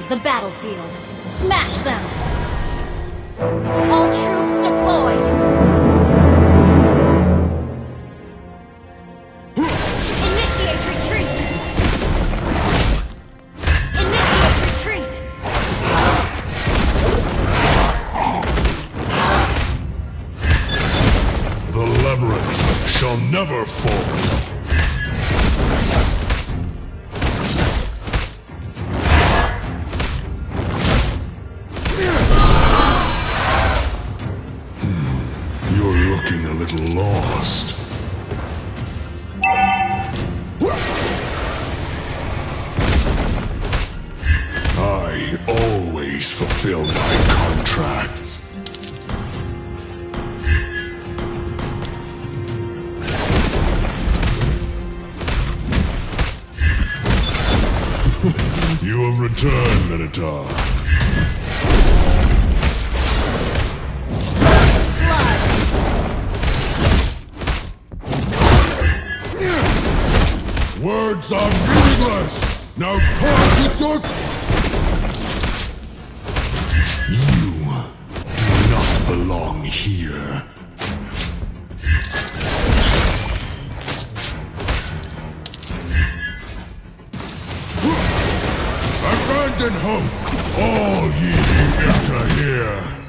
the battlefield. Smash them! All troops deployed! Initiate retreat! Initiate retreat! The labyrinth shall never fall. Always fulfill my contracts. You have returned, Minotaur. Words are meaningless! Now talk with your... here. Abandon hope, all ye enter here.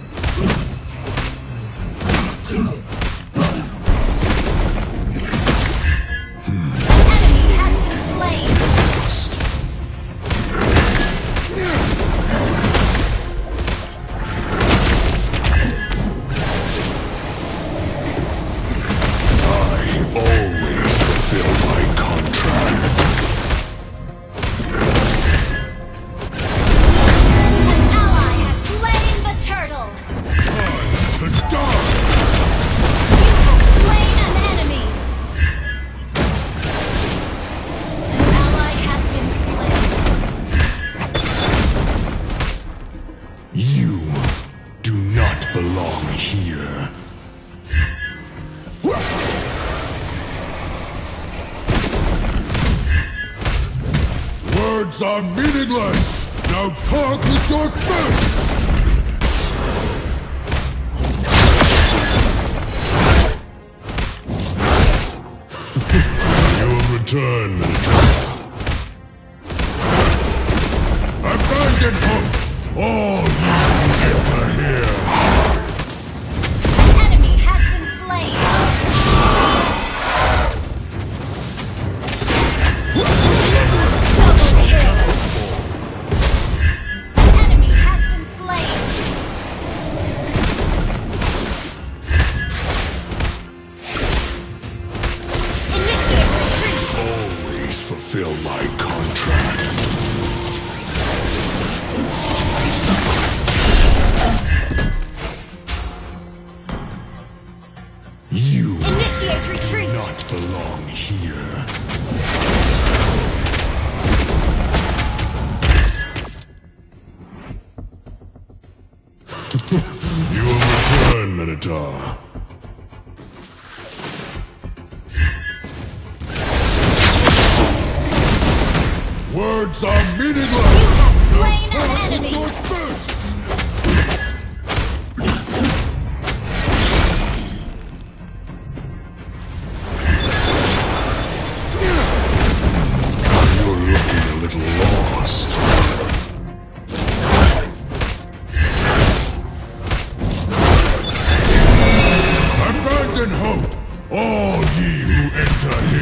Words are meaningless! Now talk with your fist! you have fulfill my contract. You Initiate retreat! do not belong here. you will return, Minotaur. Words are meaningless! You have slain an enemy! your! You're looking a little lost. Abandon hope, all ye who enter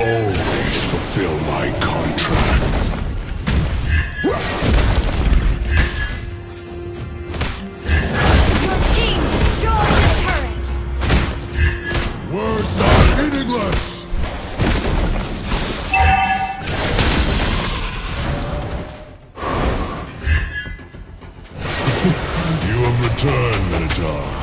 always fulfill my contracts. Your team destroyed the turret! Words are meaningless! you have returned, Minotaur.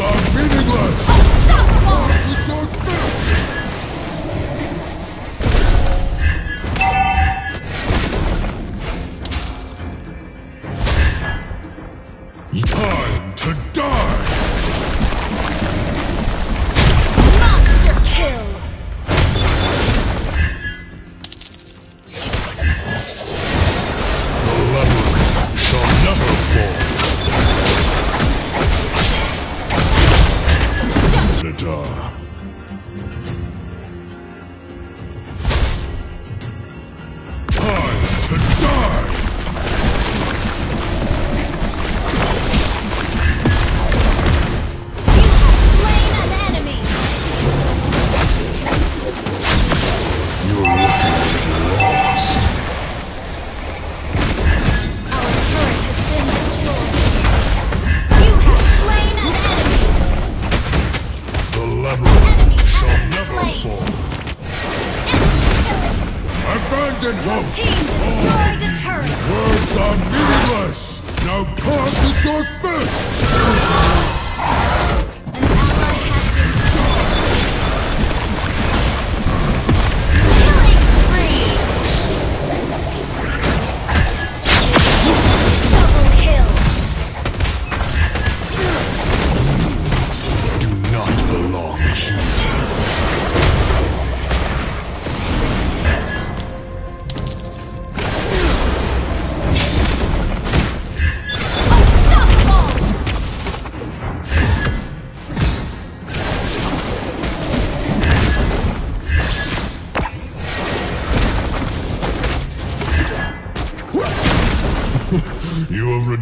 are meaningless!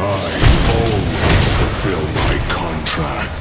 I always fulfill my contract.